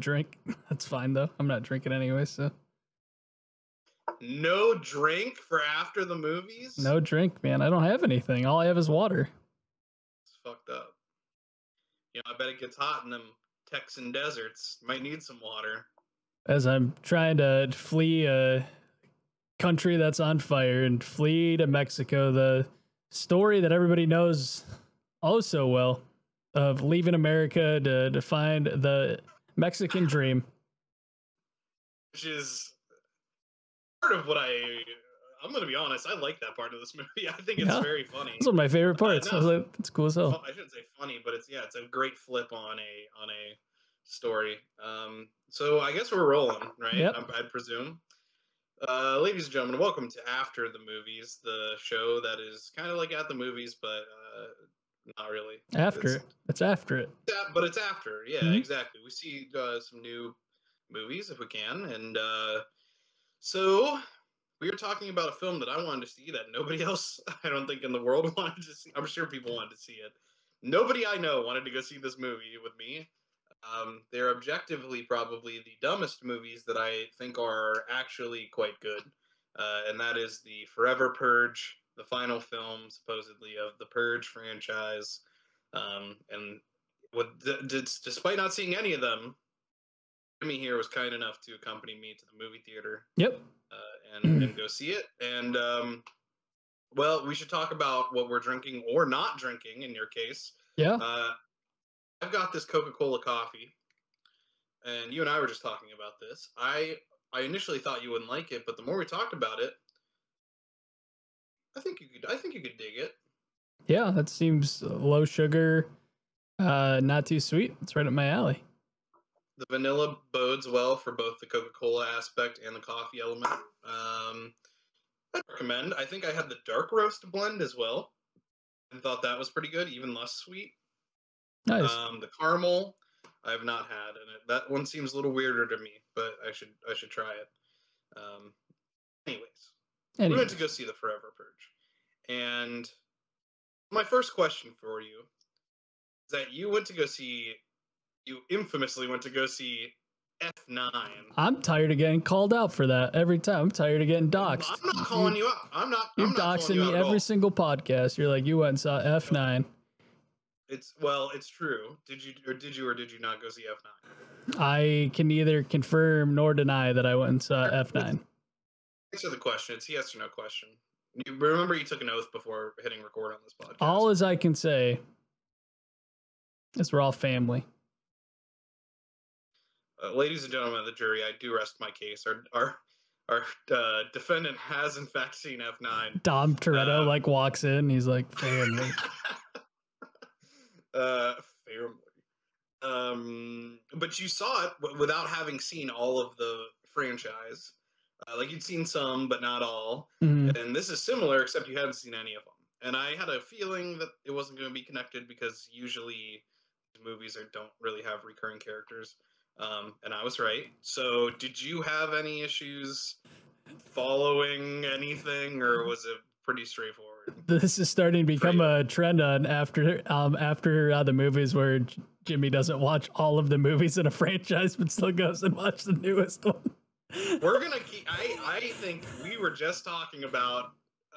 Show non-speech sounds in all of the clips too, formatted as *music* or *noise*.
drink. *laughs* That's fine though. I'm not drinking anyway, so No drink for after the movies. no drink, man. I don't have anything. All I have is water. it's fucked up. You know, I bet it gets hot in them Texan deserts. Might need some water. As I'm trying to flee a country that's on fire and flee to Mexico, the story that everybody knows oh so well of leaving America to, to find the Mexican dream. which is part of what I. I'm gonna be honest. I like that part of this *laughs* movie. I think it's Yeah. very funny. It's one of my favorite parts. I was no. like, It's cool as hell. I shouldn't say funny, but it's yeah, it's a great flip on a on a story. Um, so I guess we're rolling, right? Yep. I, I presume. Uh, ladies and gentlemen, welcome to After the Movies, the show that is kind of like at the movies, but uh, not really. After It's- it. It's after it. Yeah, but it's after. Yeah, Mhm. exactly. We see uh, some new movies if we can, and uh, so we were talking about a film that I wanted to see that nobody *laughs* else, I don't think, in the world *laughs* wanted to see. I'm sure people wanted to see it. Nobody I know wanted to go see this movie with me. Um, they're objectively probably the dumbest movies that I think are actually quite good, uh, and that is the Forever Purge, the final film supposedly of the Purge franchise. Um, and with d- d- despite not seeing any of them, Jimmy here was kind enough to accompany me to the movie theater Yep. uh, and, and go see it. And um, well, we should talk about what we're drinking or not drinking in your case. Yeah. Uh, I've got this Coca Cola coffee, and you and I were just talking about this. I I initially thought you wouldn't like it, but the more we talked about it, I think you could. I think you could dig it. Yeah. That seems low sugar, uh, not too sweet. It's right up my alley. the vanilla bodes well for both the Coca-Cola aspect and the coffee element. Um, I'd recommend. I think I had the dark roast blend as well, and thought that was pretty good, even less sweet. Nice. Um, the caramel I have not had, and it, that one seems a little weirder to me, but I should I should try it. Um, anyways, we went to go see the Forever Purge, and my first question for you is that you went to go see, you infamously went to go see F nine. I'm tired of getting called out for that every time. I'm tired of getting doxxed. I'm not calling you out. I'm not. You're I'm not doxing you me every single podcast. You're like, you went and saw F9. It's well, it's true. Did you or did you or did you not go see F nine? I can neither confirm nor deny that I went and saw F9. Answer the question. It's a yes or no question. You remember you took an oath before hitting record on this podcast. All as I can say is we're all family. uh, ladies and gentlemen of the jury, I do rest my case. Our our our uh, defendant has in fact seen F nine. Dom Toretto Uh, like walks in. He's like, family. *laughs* uh, family. Um, but you saw it w- without having seen all of the franchise. Uh, like you'd seen some, but not all. Mhm. And this is similar, except you hadn't seen any of them. And I had a feeling that it wasn't going to be connected because usually movies are, don't really have recurring characters. Um, and I was right. So, did you have any issues following anything, or was it pretty straightforward? *laughs* This is starting to become a trend on after um after uh, the movies where Jimmy doesn't watch all of the movies in a *laughs* franchise but still goes and watch the newest one. We're gonna keep. I I think we were just talking about.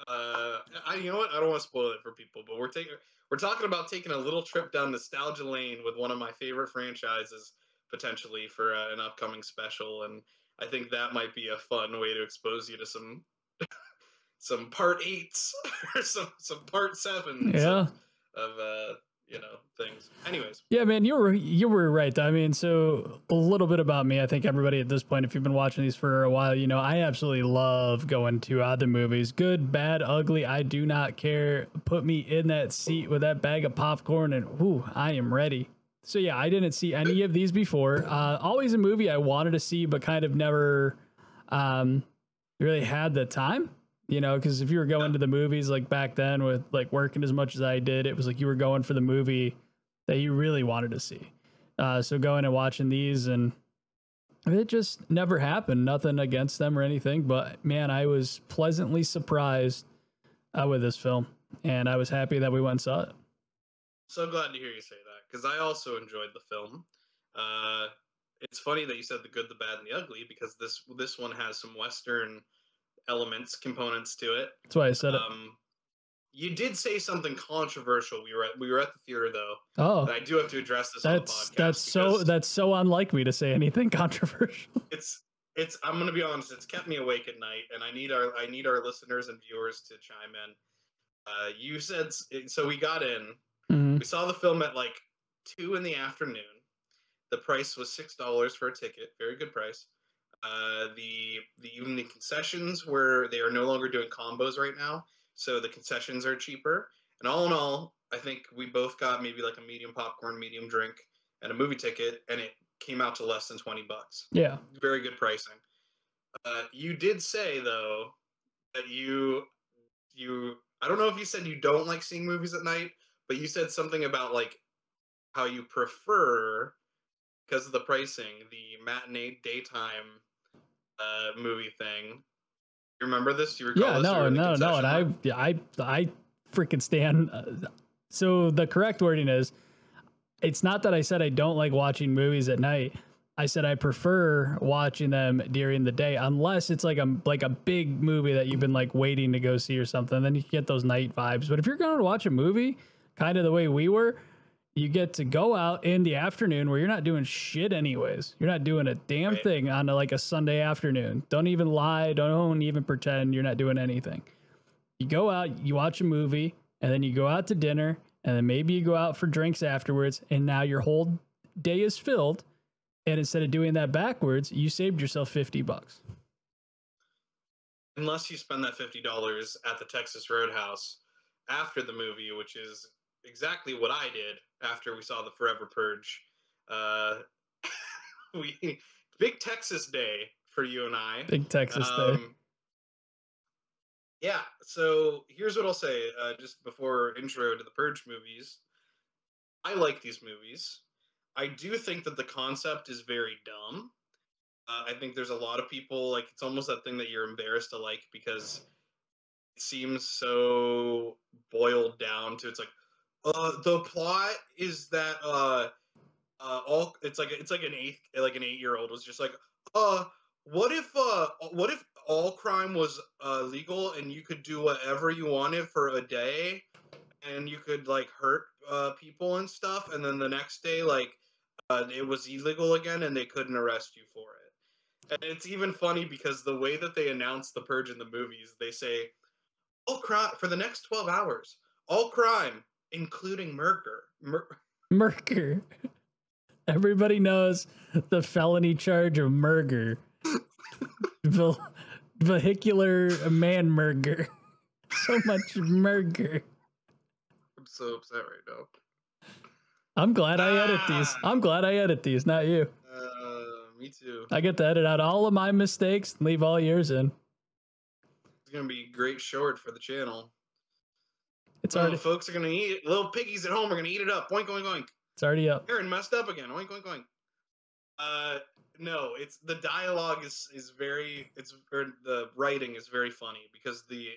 Uh, I you know what? I don't want to spoil it for people, but we're taking we're talking about taking a little trip down nostalgia lane with one of my favorite franchises potentially for uh, an upcoming special, and I think that might be a fun way to expose you to some *laughs* some part eights *laughs* or some some part sevens Yeah. of, of uh you know things. Anyways, Yeah, man, you were you were right. I mean, so a little bit about me. I think everybody at this point, if you've been watching these for a while, you know I absolutely love going to other movies, good, bad, ugly. I do not care. Put me in that seat with that bag of popcorn, and whoo, I am ready. So yeah, I didn't see any of these before. Uh, always a movie I wanted to see, but kind of never um, really had the time. You know, because if you were going to the movies like back then with like working as much as I did, it was like you were going for the movie that you really wanted to see. Uh, so going and watching these and it just never happened. Nothing against them or anything, but man, I was pleasantly surprised uh, with this film, and I was happy that we went and saw it. So glad to hear you say that because I also enjoyed the film. Uh, it's funny that you said the good, the bad, and the ugly because this this one has some Western elements, components to it. That's why I said it. Um, you did say something controversial. We were at, we were at the theater though. Oh, and I do have to address this on the that's podcast. that's so that's so unlike me to say anything *laughs* controversial. it's it's. I'm gonna be honest. It's kept me awake at night, and I need our I need our listeners and viewers to chime in. Uh, you said so. We got in. Mhm. We saw the film at like two in the afternoon. The price was six dollars for a ticket. Very good price. Uh, the the the concessions where they are no longer doing combos right now, so the concessions are cheaper. And all in all, I think we both got maybe like a medium popcorn, medium drink, and a movie ticket, and it came out to less than twenty bucks. Yeah, Very good pricing. Uh, you did say though that you you I don't know if you said you don't like seeing movies at night, but you said something about like how you prefer because of the pricing the matinee daytime uh, movie thing. You remember this? You recall yeah? No, no, no, and I, I, I freaking stand. Uh, so the correct wording is, it's not that I said I don't like watching movies at night. I said I prefer watching them during the day, unless it's like a like a big movie that you've been like waiting to go see or something. Then you get those night vibes. But if you're going to watch a movie, kind of the way we were, you get to go out in the afternoon where you're not doing shit anyways. You're not doing a damn Right. thing on a, like a Sunday afternoon. Don't even lie. Don't even pretend you're not doing anything. You go out, you watch a movie, and then you go out to dinner, and then maybe you go out for drinks afterwards, and now your whole day is filled. And instead of doing that backwards, you saved yourself 50 bucks. unless you spend that fifty dollars at the Texas Roadhouse after the movie, which is exactly what I did after we saw the Forever Purge. Uh, *laughs* we big Texas day for you and I. Big Texas day. Um, yeah, so here's what I'll say uh, just before intro to the Purge movies. I like these movies. I do think that the concept is very dumb. Uh, I think there's a lot of people like it's almost that thing that you're embarrassed to like because it seems so boiled down to it's like uh the plot is that uh uh all it's like it's like an eighth like an eight year old was just like uh what if uh what if all crime was uh legal and you could do whatever you wanted for a day and you could like hurt uh people and stuff and then the next day like uh, it was illegal again and they couldn't arrest you for it? And it's even funny because the way that they announce the purge in the movies they say all crime for the next 12 hours all crime including murder Mur- Murder. Everybody knows the felony charge of murder. Ve- vehicular man murder. *laughs* So much murder. i'm so upset right now I'm glad I edit these. Ah. I'm glad I edit these, not you. uh me too I get to edit out all of my mistakes and leave all yours in. it's gonna be a great short for the channel It's oh, already folks are gonna eat it little piggies at home are gonna eat it up oink oink oink it's already up. Aaron messed up again. Oink oink oink. Uh, no, it's the dialogue is is very it's or the writing is very funny because the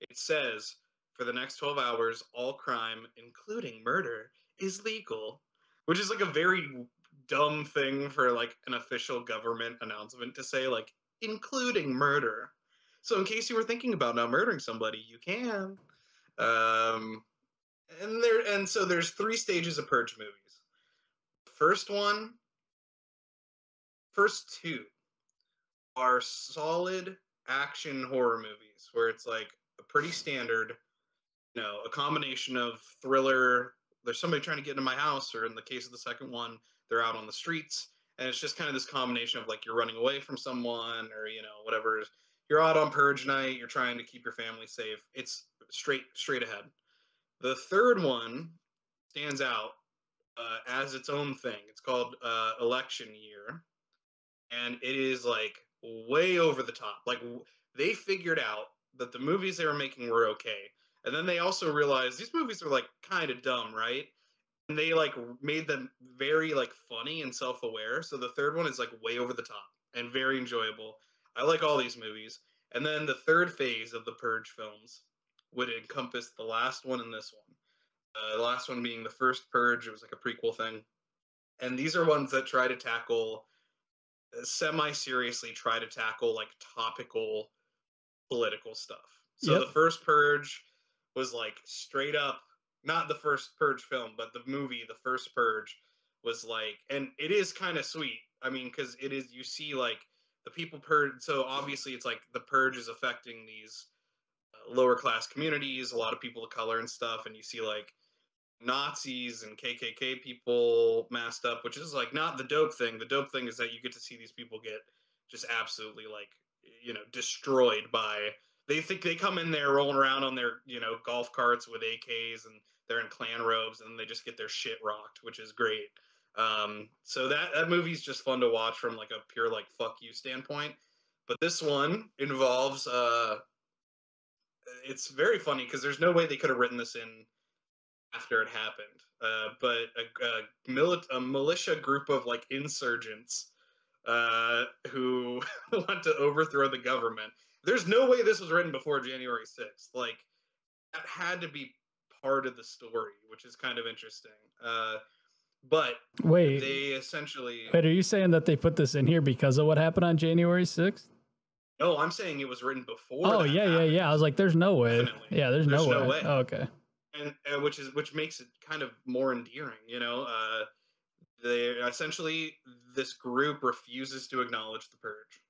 it says for the next twelve hours all crime, including murder, is legal, which is like a very dumb thing for like an official government announcement to say like including murder. So in case you were thinking about not murdering somebody, you can. Um, and there and so there's three stages of purge movies. First one first two are solid action horror movies where it's like a pretty standard you know a combination of thriller there's somebody trying to get into my house or in the case of the second one they're out on the streets and it's just kind of this combination of like you're running away from someone or you know whatever you're out on purge night you're trying to keep your family safe it's straight straight ahead the third one stands out uh, as its own thing. It's called uh, Election Year, and it is like way over the top. Like they figured out that the movies they were making were okay, and then they also realized these movies are like kind of dumb, right? And they like made them very like funny and self-aware. So the third one is like way over the top and very enjoyable. I like all these movies. And then the third phase of the Purge films would encompass the last one and this one. Uh, the last one being the first Purge. It was like a prequel thing. And these are ones that try to tackle semi seriously try to tackle like topical political stuff. So Yep. the first Purge was like straight up, not the first Purge film, but the movie, the first Purge was like, and it is kind of sweet. I mean, because it is, you see like the people purge. So obviously, it's like the Purge is affecting these uh, lower class communities, a lot of people of color and stuff, and you see like Nazis and KKK people masked up, which is like not the dope thing. The dope thing is that you get to see these people get just absolutely like you know destroyed by. They think they come in there rolling around on their you know golf carts with AKs and they're in Klan robes and they just get their shit rocked, which is great. Um, so that that movie's just fun to watch from like a pure like fuck you standpoint. But this one involves uh, it's very funny because there's no way they could have written this in after it happened. Uh, but a, a, mili- a militia group of like insurgents uh, who *laughs* want to overthrow the government. There's no way this was written before January 6th. Like that had to be part of the story, which is kind of interesting. Uh, but Wait, they essentially wait, are you saying that they put this in here because of what happened on January 6th? no, I'm saying it was written before. Oh, yeah, yeah, happened. yeah. I was like, there's no way. Definitely. Yeah, there's, There's no, no way. way. Oh, okay. and uh, which is which makes it kind of more endearing you know uh they essentially this group refuses to acknowledge the purge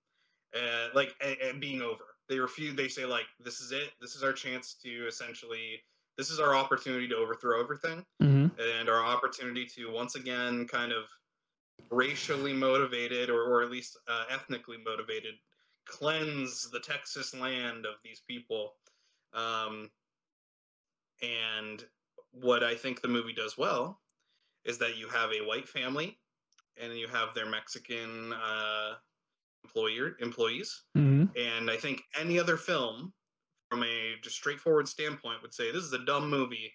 uh like and, and being over they refuse they say like this is it this is our chance to essentially this is our opportunity to overthrow everything hmm and our opportunity to once again kind of racially motivated or, or at least uh, ethnically motivated cleanse the texas land of these people. Um, and what i think the movie does well is that you have a white family and you have their mexican uh, employer employees. Hmm and I think any other film, from a just straightforward standpoint, would say this is a dumb movie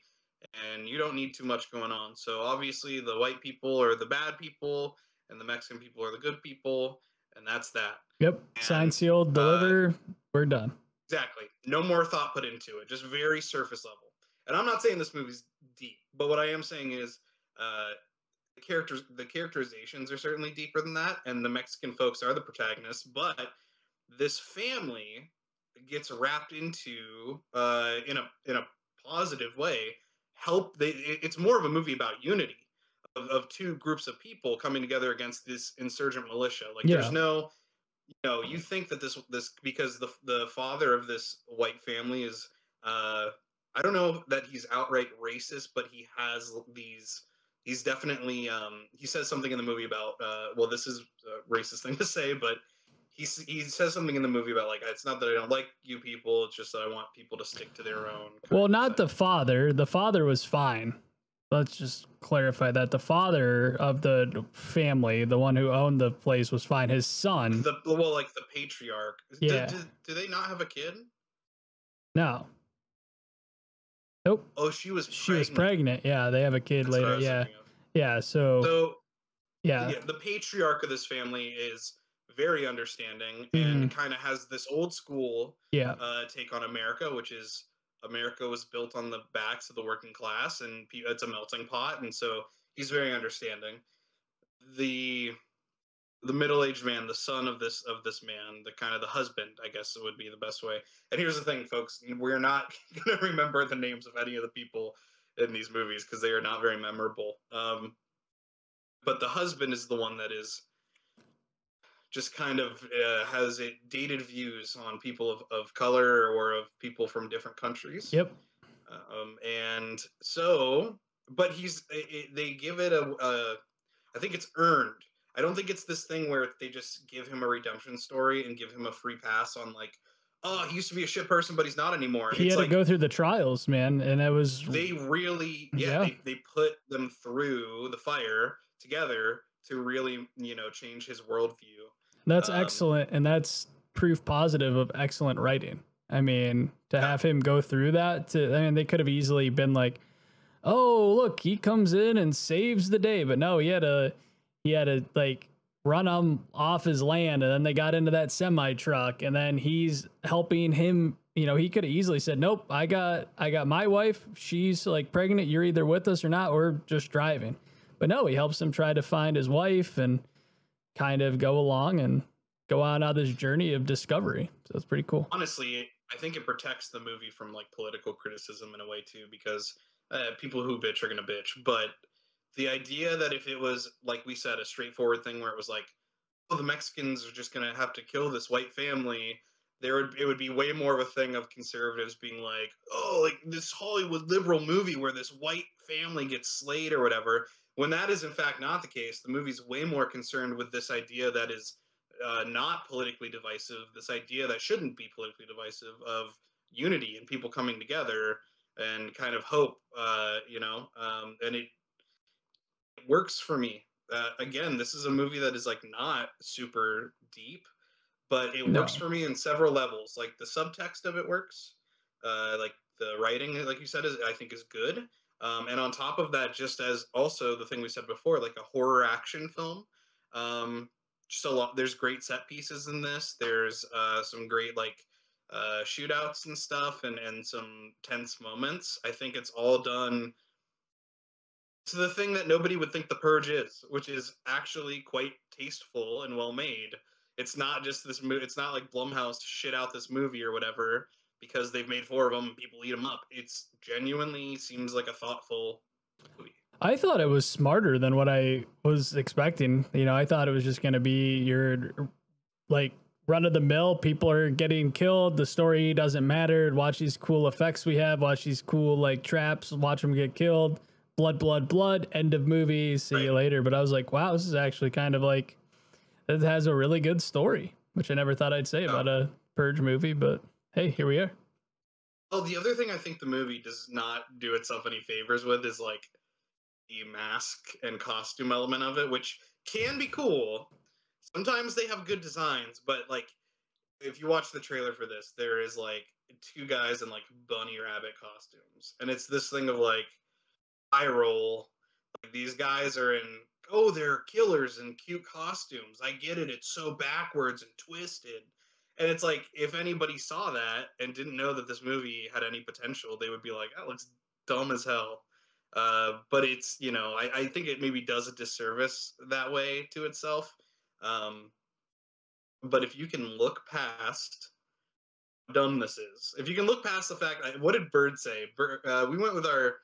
and you don't need too much going on. So obviously, the white people are the bad people and the Mexican people are the good people, and that's that. Yep. Sign, And, sealed, deliver. We're done. Exactly. No more thought put into it, just very surface level. And I'm not saying this movie's deep, but what I am saying is uh, the characters, the characterizations are certainly deeper than that, and the Mexican folks are the protagonists. But this family gets wrapped into uh, in a in a positive way. Help. They. It's more of a movie about unity of, of two groups of people coming together against this insurgent militia. Like Yeah. there's no you know, you think that this this because the the father of this white family is uh I don't know that he's outright racist, but he has these he's definitely um he says something in the movie about uh well this is a racist thing to say, but he he says something in the movie about like it's not that I don't like you people, it's just that I want people to stick to their own. Well, not the father. The father was fine. Let's just clarify that the father of the family, the one who owned the place, was fine. His son, the well like the patriarch. Do- Yeah. Do, do they not have a kid? no. Nope. Oh, she was She was pregnant. Yeah, they have a kid That's later. Yeah. Yeah. So, So yeah. yeah, the patriarch of this family is very understanding Mm-hmm. and kind of has this old school Yeah. uh, take on America, which is America was built on the backs of the working class, and it's a melting pot, and so he's very understanding. The the middle-aged man, the son of this of this man, the kind of the husband, I guess it would be the best way. And here's the thing, folks: we're not *laughs* going to remember the names of any of the people in these movies because they are not very memorable. Um, but the husband is the one that is just kind of uh, has a dated views on people of, of color or of people from different countries. Yep. Um, and so, but he's it, it- they give it a, a, I think it's earned. I don't think it's this thing where they just give him a redemption story and give him a free pass on like, oh, he used to be a shit person, but he's not anymore. He it's had like, to go through the trials, man, and it was they really yeah, Yeah. They, they put them through the fire together to really you know change his worldview that's um, excellent, and that's proof positive of excellent writing. I mean, to have him go through that, to I mean, they could have easily been like, "Oh, look, he comes in and saves the day," but no, he had to, he had to like run him off his land, and then they got into that semi truck, and then he's helping him. You know, he could have easily said, "Nope, I got, I got my wife. She's like pregnant. You're either with us or not. We're just driving." But no, he helps him try to find his wife and kind of go along and go on on this journey of discovery. So it's pretty cool. Honestly, I think it protects the movie from like political criticism in a way too, because uh, people who bitch are gonna bitch. But the idea that if it was like we said, a straightforward thing where it was like, oh, the Mexicans are just gonna have to kill this white family, there would it would be way more of a thing of conservatives being like, oh, like this Hollywood liberal movie where this white family gets slayed or whatever. When that is in fact not the case, the movie's way more concerned with this idea that is uh, not politically divisive, this idea that shouldn't be politically divisive of unity and people coming together and kind of hope, uh, you know, um, and it, it works for me. Uh, again, this is a movie that is like not super deep, but it No. works for me in several levels. Like the subtext of it works, uh, like the writing, like you said, is I think is good. Um, and on top of that, just as also the thing we said before, like a horror action film, um, just a lot. There's great set pieces in this. There's uh, some great like uh, shootouts and stuff, and and some tense moments. I think it's all done to the thing that nobody would think the purge is, which is actually quite tasteful and well made. It's not just this movie. It's not like Blumhouse shit out this movie or whatever because they've made four of them people eat them up. It's genuinely seems like a thoughtful movie. I thought it was smarter than what I was expecting. You know, I thought it was just going to be your like run of the mill. People are getting killed. The story doesn't matter. Watch these cool effects we have. Watch these cool like traps. Watch them get killed. Blood, blood, blood. End of movie. See you later. But I was like, wow, this is actually kind of like it has a really good story, which I never thought I'd say Yeah. about a Purge movie. But hey, here we are. Oh, the other thing I think the movie does not do itself any favors with is like the mask and costume element of it, which can be cool. Sometimes they have good designs, but like if you watch the trailer for this, there is like two guys in like bunny rabbit costumes, and it's this thing of like eye roll. Like these guys are in oh, they're killers in cute costumes. I get it. It's so backwards and twisted. And it's like if anybody saw that and didn't know that this movie had any potential, they would be like, "That looks dumb as hell." Uh, but it's you know, I, I think it maybe does a disservice that way to itself. Um, but if you can look past how dumb this is, if you can look past the fact, what did Bird say? Bird, uh, we went with our.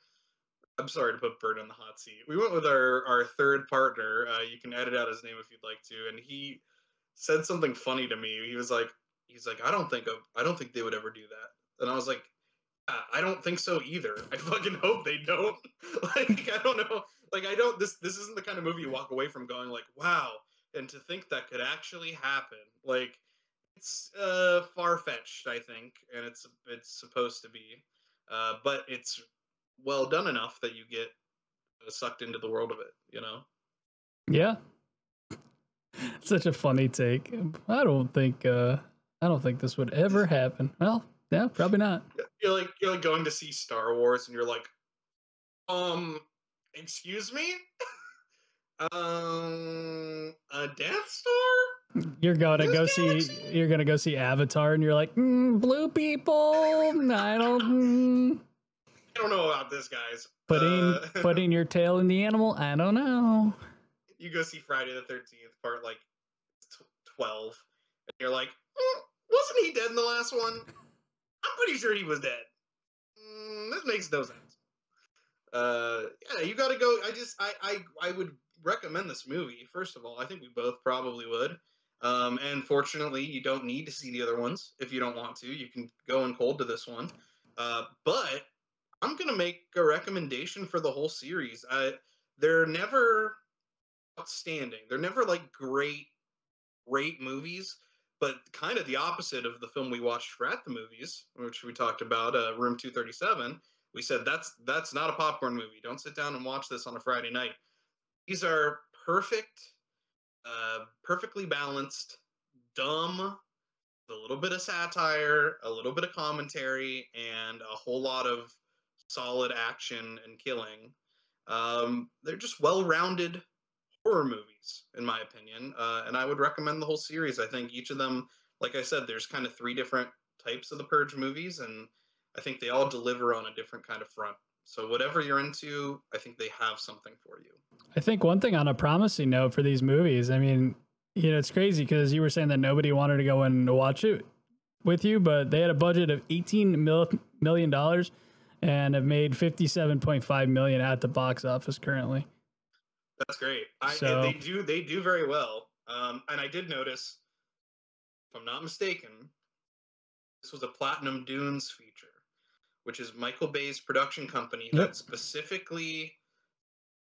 I'm sorry to put Bird on the hot seat. We went with our our third partner. Uh, you can edit out his name if you'd like to, and he said something funny to me. He was like, he's like, I don't think of, I don't think they would ever do that. And I was like, "Yeah, I don't think so either. I fucking hope they don't. *laughs* like, I don't know. Like, I don't. This this isn't the kind of movie you walk away from going like, wow. And to think that could actually happen, like, it's uh, far fetched. I think, and it's it's supposed to be, uh, but it's well done enough that you get sucked into the world of it. You know. Yeah. *laughs* Such a funny take. I don't think uh I don't think this would ever happen. Well, yeah, probably not. You're like you're like going to see Star Wars, and you're like, um, excuse me, *laughs* um, a Death Star. You're going to This go see you're going to go see Avatar and you're like, mm, "Blue people, I don't mm, I don't know about this, guys. putting Uh, *laughs* putting your tail in the animal, I don't know." you go see Friday the Thirteenth, part like tw- twelve, and you're like, "Mm, wasn't he dead in the last one? I'm pretty sure he was dead. Mm, this makes no sense. Uh, yeah, you got to go. I just, I, I, I would recommend this movie. First of all, I think we both probably would. Um, and fortunately, you don't need to see the other ones if you don't want to. You can go in cold to this one. Uh, but I'm gonna make a recommendation for the whole series. I, they're never outstanding. They're never like great, great movies, but kind of the opposite of the film we watched for at the movies, which we talked about, uh, Room 237. We said that's that's not a popcorn movie. Don't sit down and watch this on a Friday night. These are perfect, uh, perfectly balanced, dumb, a little bit of satire, a little bit of commentary, and a whole lot of solid action and killing. Um, they're just well-rounded horror movies, in my opinion, uh, and I would recommend the whole series. I think each of them, like I said, there's kind of three different types of the Purge movies, and I think they all deliver on a different kind of front. So whatever you're into, I think they have something for you. I think one thing on a promising note for these movies, I mean, You know, it's crazy because you were saying that nobody wanted to go and watch it with you, but they had a budget of eighteen mil- million dollars and have made fifty-seven point five million at the box office currently. That's great. I, So- they do they do very well. Um, and I did notice, if I'm not mistaken, this was a Platinum Dunes feature, which is Michael Bay's production company Yep. that specifically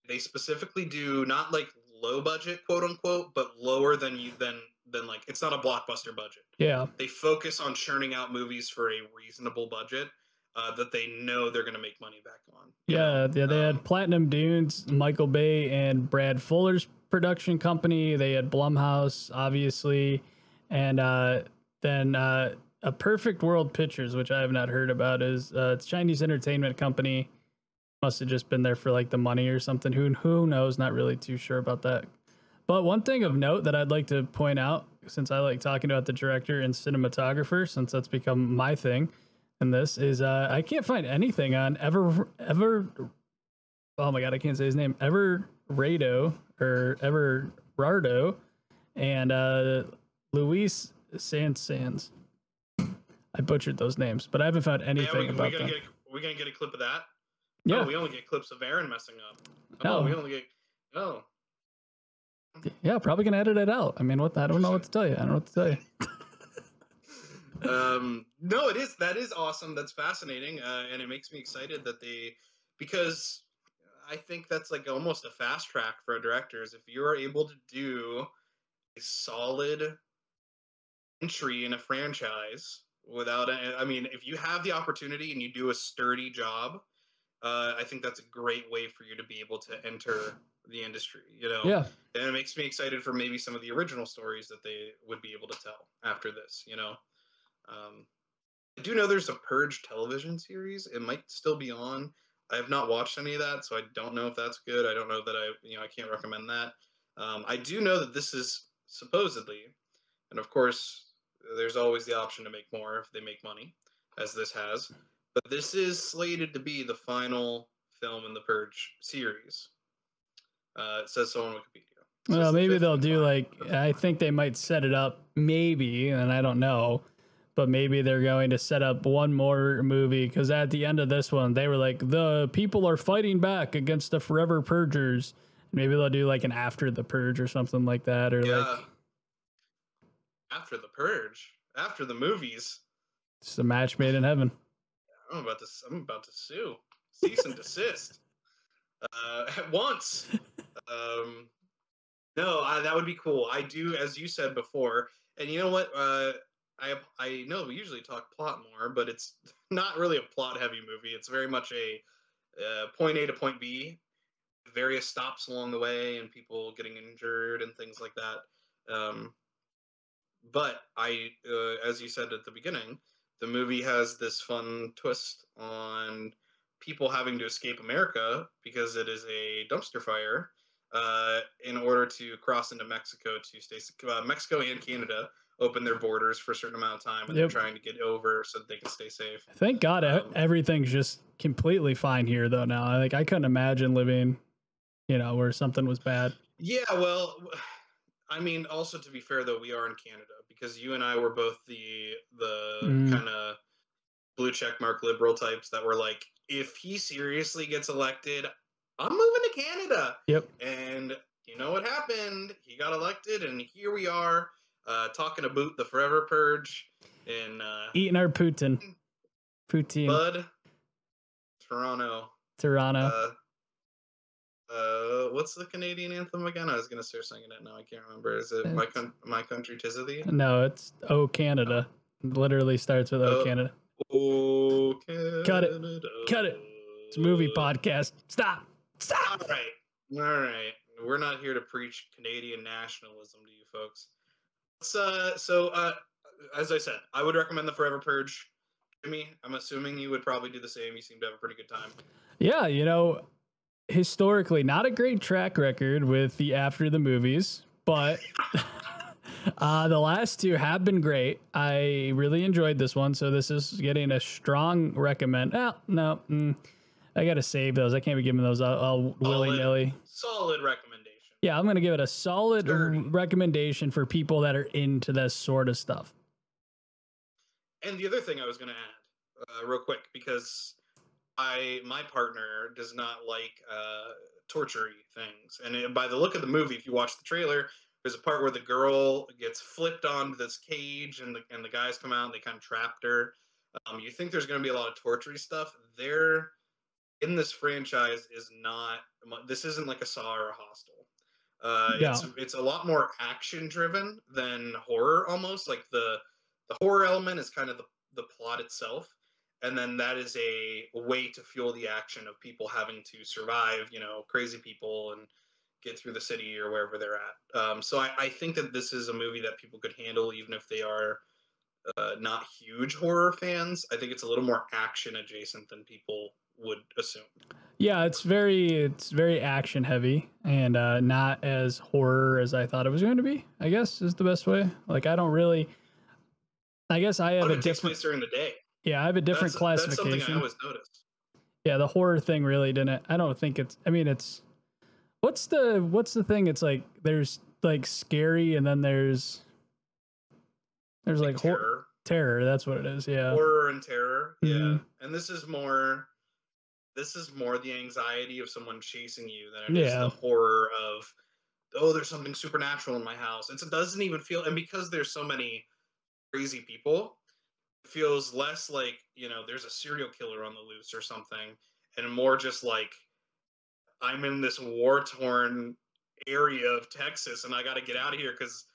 they specifically do not like low budget quote unquote, but lower than you than than like it's not a blockbuster budget. Yeah, They focus on churning out movies for a reasonable budget uh, that they know they're going to make money back on. yeah, know? yeah. They Um, had Platinum Dunes, Michael Bay, and Brad Fuller's production company. They had Blumhouse, obviously, and uh, then uh, a Perfect World Pictures, which I have not heard about, is uh, it's Chinese entertainment company. Must have just been there for like the money or something. Who who knows? Not really too sure about that. But one thing of note that I'd like to point out, since I like talking about the director and cinematographer, since that's become my thing in this, is uh, I can't find anything on ever ever. Oh my god, I can't say his name. Ever Rado or Everardo, and uh, Luis Sansans. I butchered those names, but I haven't found anything we, we about gonna them. get a, we gonna get a clip of that. yeah, Oh, we only get clips of Aaron messing up. No. Oh, we only get. Oh, yeah, probably gonna edit it out. I mean, what? I don't know what to tell you. I don't know what to tell you. *laughs* um, no, it is. That is awesome. That's fascinating, uh, and it makes me excited that they, because I think that's like almost a fast track for directors. If you are able to do a solid entry in a franchise without, a- I mean, if you have the opportunity and you do a sturdy job, uh, I think that's a great way for you to be able to enter the industry. You know, Yeah, and it makes me excited for maybe some of the original stories that they would be able to tell after this you know um, i do know there's a purge television series. It might still be on. I have not watched any of that so i don't know if that's good. I don't know that i you know i can't recommend that. Um, i do know that this is supposedly and of course there's always the option to make more if they make money as this has but this is slated to be the final film in the purge series. Uh, it says so on wikipedia. Well, maybe they'll do like. I think they might set it up, maybe, and I don't know, but maybe they're going to set up one more movie because at the end of this one, they were like, the people are fighting back against the Forever Purgers. Maybe they'll do like an after the purge or something like that, or Yeah. like after the purge, after the movies, it's a match made in heaven. I'm about to I'm about to sue, cease and desist, *laughs* uh, at once. Um, no, I, that would be cool. I do, as you said before, and you know what? Uh, I I know we usually talk plot more, but it's *laughs* not really a plot heavy movie. It's very much a uh, point A to point B, various stops along the way, and people getting injured and things like that. Um, but I, uh, as you said at the beginning, the movie has this fun twist on people having to escape America because it is a dumpster fire uh, in order to cross into Mexico to stay. Uh, Mexico and Canada open their borders for a certain amount of time, and Yep. they're trying to get over so that they can stay safe. Thank God Um, everything's just completely fine here though now. Like I couldn't imagine living, you know, where something was bad. Yeah, well, *sighs* I mean, also to be fair though, we are in Canada because you and I were both the the Mm. kind of blue check mark liberal types that were like, if he seriously gets elected, I'm moving to Canada. Yep. And you know what happened? He got elected, and here we are uh, talking about the Forever Purge in uh, Eating our poutine. poutine, Bud, Toronto. Toronto. Uh, uh, what's the Canadian anthem again? I was gonna start singing it now. I can't remember. Is it my coun- my country tis of thee? no, it's Oh Canada. Literally starts with Oh Oh. Canada. Oh, Cut it. Cut it. It's a movie podcast. Stop. Stop. right, all right. We're not here to preach Canadian nationalism to you folks. Uh, so, uh, as I said, I would recommend the Forever Purge. Jimmy, I'm assuming you would probably do the same. You seem to have a pretty good time. Yeah, you know, historically, not a great track record with the after the movies, but *laughs* uh, the last two have been great. I really enjoyed this one, so this is getting a strong recommend. Oh, no, mm, I gotta save those. I can't be giving those out all willy nilly. Solid recommendation. Yeah, I'm gonna give it a solid recommendation for people that are into this sort of stuff. And the other thing I was going to add, uh, real quick, because I my partner does not like uh, tortury things, and it, by the look of the movie, if you watch the trailer, there's a part where the girl gets flipped onto this cage, and the and the guys come out and they kind of trapped her. Um, you think there's going to be a lot of tortury stuff? There, in this franchise, is not. This isn't like a Saw or a Hostel. Uh, It's it's a lot more action driven than horror, almost. Like the the horror element is kind of the, the plot itself and then that is a way to fuel the action of people having to survive you know crazy people and get through the city or wherever they're at. Um, so I, I think that this is a movie that people could handle even if they are uh, not huge horror fans. I think it's a little more action adjacent than people would assume Yeah, it's very it's very action heavy and uh, not as horror as I thought it was going to be. I guess is the best way. Like I don't really. I guess I have but a takes different. place during the day Yeah, I have a different that's, that's something i classification. always noticed Yeah, the horror thing really didn't. I don't think it's. I mean, it's. What's the What's the thing? It's like there's like scary, and then there's. There's like horror, terror terror. That's what it is. Yeah. horror and terror yeah Mhm. and this is more this is more the anxiety of someone chasing you than it is Yeah. the horror of oh there's something supernatural in my house it's, it doesn't even feel and because there's so many crazy people it feels less like you know there's a serial killer on the loose or something and more just like i'm in this war torn area of texas and i got to get out of here because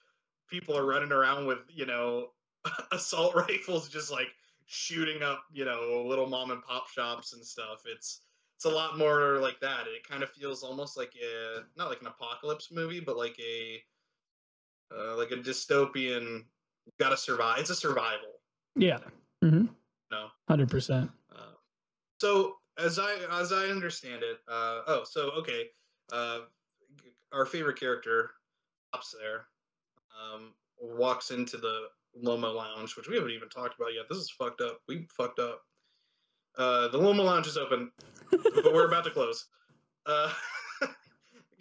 people are running around with you know *laughs* assault rifles just like shooting up you know little mom and pop shops and stuff it's it's a lot more like that it kind of feels almost like a not like an apocalypse movie but like a uh, like a dystopian gotta survive it's a survival Yeah. Mm-hmm. no Hundred percent. uh, so as I as I understand it, uh, oh, so okay, uh, our favorite character, pops there, um, walks into the Lomo Lounge, which we haven't even talked about yet. This is fucked up. We fucked up. Uh, the Lomo Lounge is open, *laughs* but we're about to close. Uh, *laughs*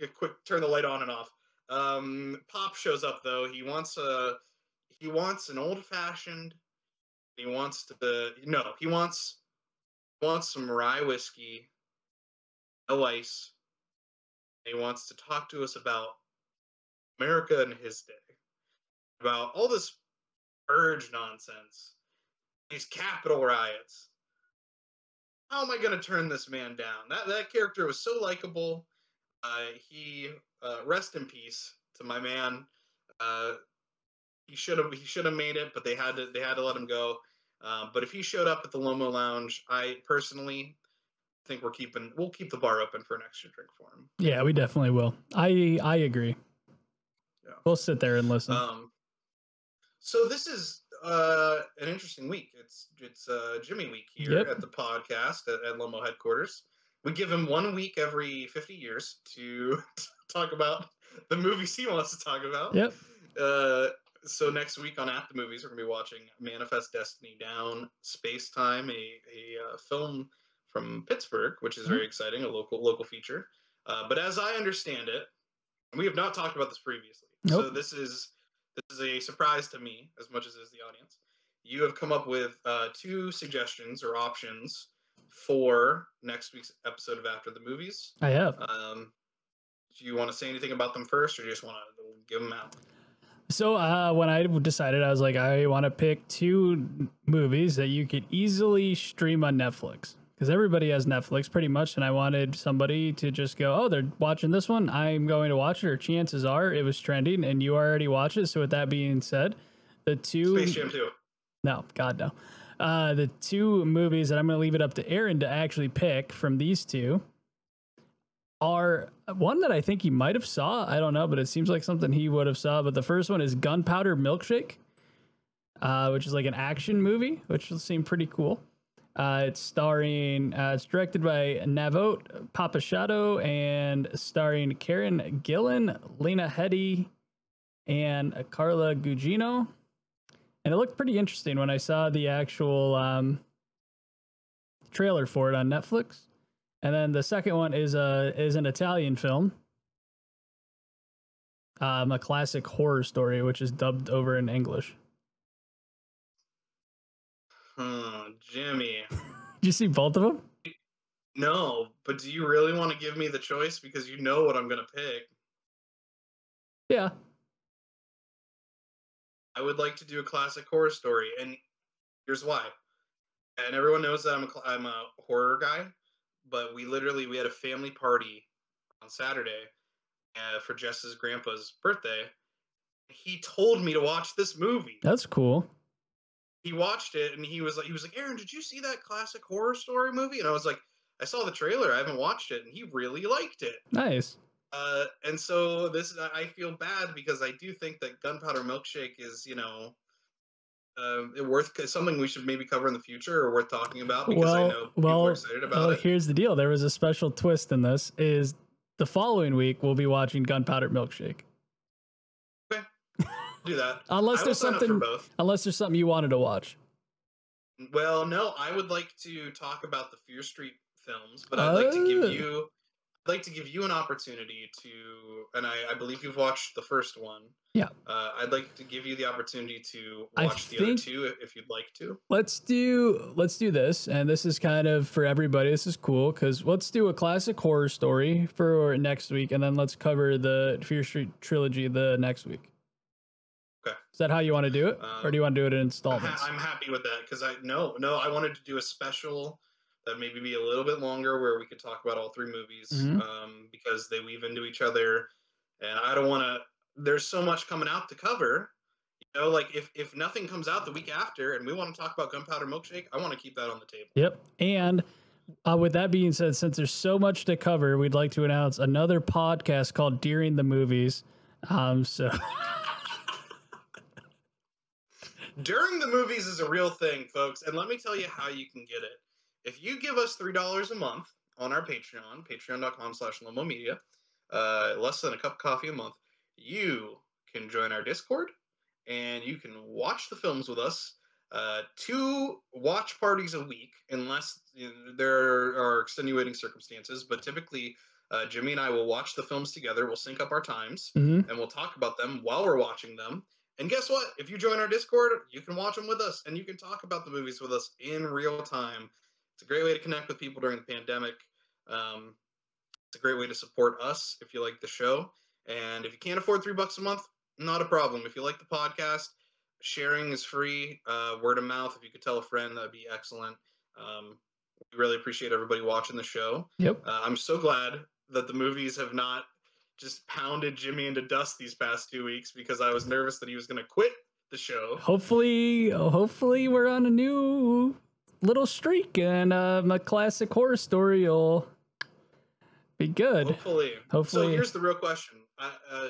a quick turn the light on and off. Um, Pop shows up though. He wants a he wants an old fashioned. He wants to no. He wants wants some rye whiskey, no ice. He wants to talk to us about America and his day, about all this urge nonsense, these Capitol riots. How am I going to turn this man down? That that character was so likable. Uh, he uh, rest in peace to my man. Uh, he should have he should have made it, but they had to they had to let him go. Um, but if he showed up at the Lomo Lounge, I personally think we're keeping we'll keep the bar open for an extra drink for him. Yeah, we definitely will. I I agree. Yeah. We'll sit there and listen. Um, so this is uh, an interesting week. It's it's uh, Jimmy week here Yep. at the podcast at, at Lomo headquarters. We give him one week every fifty years to *laughs* talk about the movies he wants to talk about. yep. Uh, so next week on At the Movies, we're gonna be watching Manifest Destiny Down, Space Time, a a uh, film from Pittsburgh, which is very exciting, a local local feature. Uh, but as I understand it, we have not talked about this previously, so this is is a surprise to me as much as it is the audience. You have come up with uh, two suggestions or options for next week's episode of After the Movies. I have. Um, do you want to say anything about them first, or you just want to give them out? So uh, when I decided, I was like, I want to pick two movies that you could easily stream on Netflix because everybody has Netflix pretty much, and I wanted somebody to just go, oh, they're watching this one, I'm going to watch it. Or chances are it was trending, and you already watch it. So with that being said, the two Space Jam 2. no, God no. Uh, the two movies that I'm going to leave it up to Aaron to actually pick from these two are one that I think he might have saw. I don't know, but it seems like something he would have saw. But the first one is Gunpowder Milkshake, uh, which is like an action movie, which will seem pretty cool. Uh, it's starring, uh, it's directed by Navot Papushado and starring Karen Gillan, Lena Headey, and Carla Gugino and it looked pretty interesting when I saw the actual um, trailer for it on Netflix. And then the second one is a is an Italian film um, a classic horror story, which is dubbed over in English. Hmm, Jimmy. Did you see both of them? No, but do you really want to give me the choice because you know what I'm gonna pick? Yeah. I would like to do a classic horror story, and here's why. And everyone knows that I'm a I'm a horror guy, but we literally we had a family party on Saturday uh, for Jess's grandpa's birthday. He told me to watch this movie. That's cool. He watched it and he was like, he was like, Aaron, did you see that classic horror story movie? And I was like, I saw the trailer. I haven't watched it, and he really liked it. Nice. Uh, and so this, I I feel bad because I do think that Gunpowder Milkshake is, you know, uh, worth something we should maybe cover in the future or worth talking about because I Well, know people well, are excited about well, it. here's the deal. There was a special twist in this. Is the following week we'll be watching Gunpowder Milkshake. Do that. Unless there's sign up for something, both. unless there's something you wanted to watch. Well, no, I would like to talk about the Fear Street films, but I'd like to Oh. give you, I'd like to give you an opportunity to, and I, I believe you've watched the first one. Yeah. Uh, I'd like to give you the opportunity to I watch the other two if- if you'd like to. Let's do let's do this, and this is kind of for everybody. This is cool because let's do a classic horror story for next week, and then let's cover the Fear Street trilogy the next week. Okay. Is that how you want to do it, or do you want to do it in I'm, installments? ha- I'm happy with that because I no no I wanted to do a special that maybe be a little bit longer where we could talk about all three movies Mhm. um, because they weave into each other, and I don't want to. There's so much coming out to cover. You know, like if if nothing comes out the week after, and we want to talk about Gunpowder Milkshake, I want to keep that on the table. Yep. And uh, with that being said, since there's so much to cover, we'd like to announce another podcast called During the Movies. Um, so *laughs* During the movies is a real thing, folks, and let me tell you how you can get it. If you give us three dollars a month on our Patreon, patreon.com slash Lomo Media, uh, less than a cup of coffee a month, you can join our Discord and you can watch the films with us. Uh, two watch parties a week, unless you know, there are extenuating circumstances. But typically, uh, Jimmy and I will watch the films together. We'll sync up our times mhm. and we'll talk about them while we're watching them. And guess what? If you join our Discord, you can watch them with us and you can talk about the movies with us in real time. It's a great way to connect with people during the pandemic. Um, it's a great way to support us if you like the show. And if you can't afford three bucks a month, not a problem. If you like the podcast, sharing is free. Uh, word of mouth, if you could tell a friend, that'd be excellent. Um, we really appreciate everybody watching the show. yep. Uh, I'm so glad that the movies have not just pounded Jimmy into dust these past two weeks because I was nervous that he was going to quit the show. Hopefully, hopefully we're on a new little streak, and um, a classic horror story will be good. Hopefully. Hopefully. So here's the real question: uh,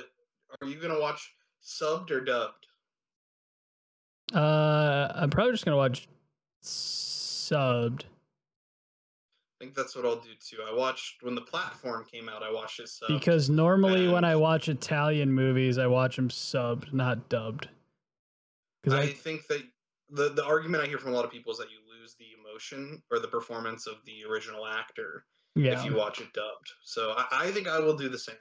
Are you going to watch subbed or dubbed? Uh, I'm probably just gonna watch subbed. I think that's what I'll do too. I watched when the platform came out. I watched it subbed. Because normally when I watch Italian movies, I watch them subbed, not dubbed. Because I I, think that the the argument I hear from a lot of people is that you lose the emotion or the performance of the original actor yeah, if you watch it dubbed. So I, I think I will do the same.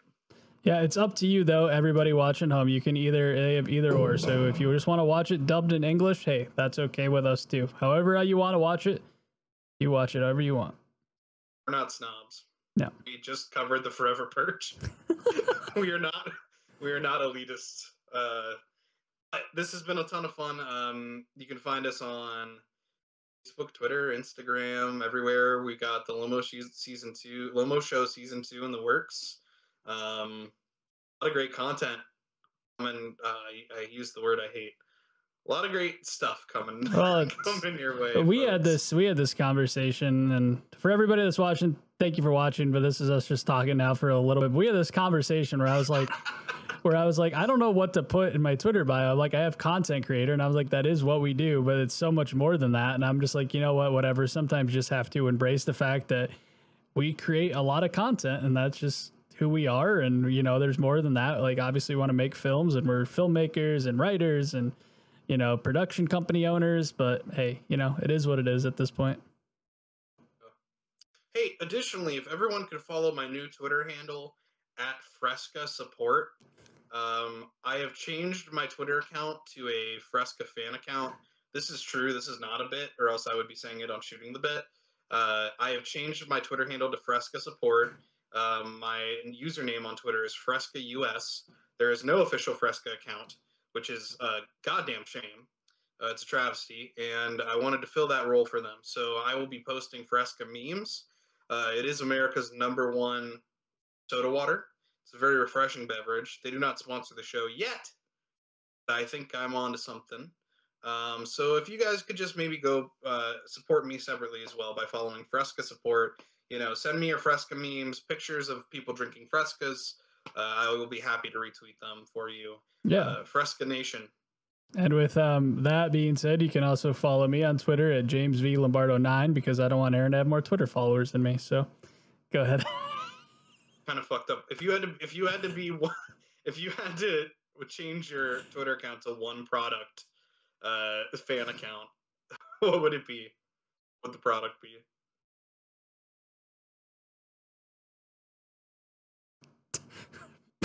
yeah, it's up to you though. Everybody watching home, you can either they have either or. So if you just want to watch it dubbed in English, hey, that's okay with us too. However you want to watch it, you watch it however you want. We're not snobs. No. We just covered the Forever Purge. *laughs* *laughs* we are not. We are not elitist. Uh, but this has been a ton of fun. Um, you can find us on Facebook, Twitter, Instagram, everywhere. We got the Lomo season two, Lomo Show season two in the works. Um, a lot of great content. Coming. Uh, I, I use the word I hate. A lot of great stuff coming. *laughs* Well, coming your way. we had this we had this conversation and for everybody that's watching thank you for watching but this is us just talking now for a little bit we had this conversation where i was like *laughs* where i was like i don't know what to put in my twitter bio like i have content creator and i was like that is what we do but it's so much more than that and i'm just like you know what whatever sometimes you just have to embrace the fact that we create a lot of content and that's just who we are and you know there's more than that like obviously we want to make films and we're filmmakers and writers and you know production company owners but hey you know it is what it is at this point Hey, additionally, if everyone could follow my new Twitter handle at Fresca Support, Um, I have changed my Twitter account to a Fresca fan account. This is true. This is not a bit, or else I would be saying it on shooting the bit. Uh, I have changed my Twitter handle to Fresca support. Um, my username on Twitter is Fresca US. There is no official Fresca account, which is a goddamn shame. Uh, it's a travesty, and I wanted to fill that role for them. So I will be posting Fresca memes. Uh, it is America's number one soda water. It's a very refreshing beverage. They do not sponsor the show yet. I think I'm on to something. Um, so if you guys could just maybe go uh, support me separately as well by following Fresca Support, you know, send me your Fresca memes, pictures of people drinking Frescas. Uh, I will be happy to retweet them for you. Yeah. Uh, Fresca Nation. And with um, that being said, you can also follow me on Twitter at James V Lombardo nine because I don't want Aaron to have more Twitter followers than me. So, go ahead. *laughs* kind of fucked up. If you had to, if you had to be one, *laughs* if you had to change your Twitter account to one product uh, fan account, *laughs* what would it be? What would the product be?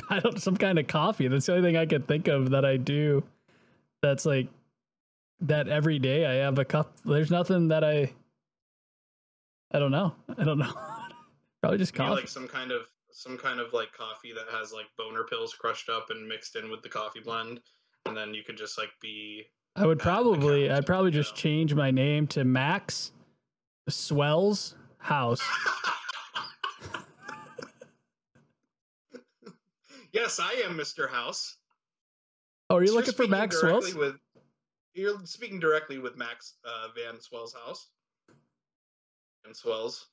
*laughs* I don't some kind of coffee. That's the only thing I can think of that I do. That's like that every day I have a cup. There's nothing that I. I don't know. I don't know. *laughs* Probably just coffee. like some kind of some kind of like coffee that has like boner pills crushed up and mixed in with the coffee blend, and then you could just like be. I would probably. I'd probably just yeah. change my name to Max Swells House. *laughs* yes, I am Mr. House. Oh, are you So looking for Max Swells? With, you're speaking directly with Max uh, Van Swell's house. Van Swells.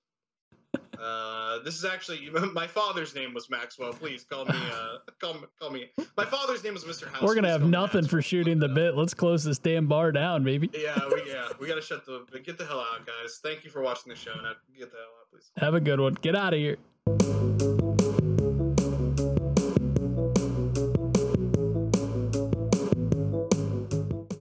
Uh, this is actually *laughs* my father's name was Maxwell. Please call me. Uh, call me. Call me. My father's name is Mr. House. We're gonna Please have nothing for shooting the bit. Let's close this damn bar down, baby. Yeah, we yeah we gotta shut the get the hell out, guys. Thank you for watching the show. Now get the hell out, please. Have a good one. Get out of here.